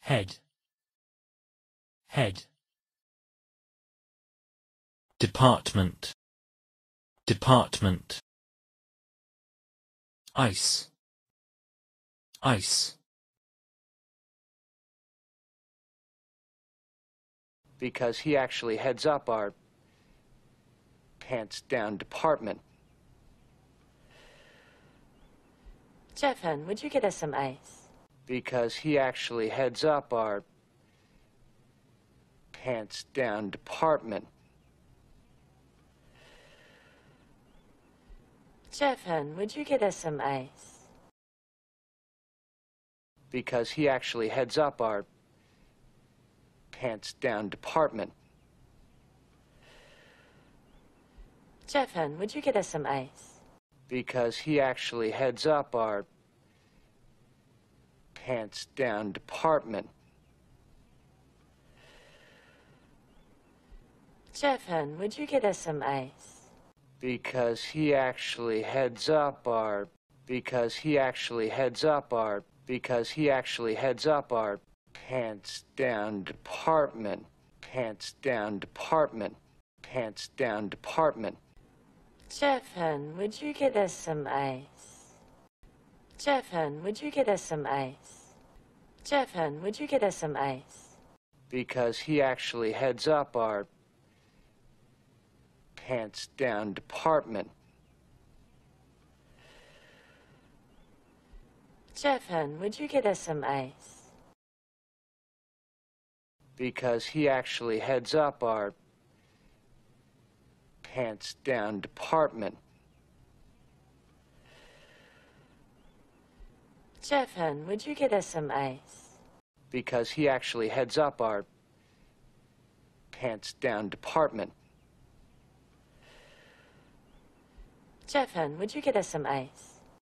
head. Head. Department. Department. Ice. Ice. Because he actually heads up our pants down department. Jeff, hon, would you get us some ice? Because he actually heads up our pants down department. Jeff, hon, would you get us some ice? Because he actually heads up our pants down department. Jeff, hon, would you get us some ice? Because he actually heads up our pants down department. Jeff, hon, would you get us some ice? Because he actually heads up our because he actually heads up our because he actually heads up our pants down department pants down department pants down department Jeff, hon, would you get us some ice? Jeff, hon, would you get us some ice? Jeff, hon, would you get us some ice? because he actually heads up our pants down department Jeff, hon, would you get us some ice? because he actually heads up our pants down department Jeff, hon, would you get us some ice? because he actually heads up our pants down department Jeff, hon, would you get us some ice?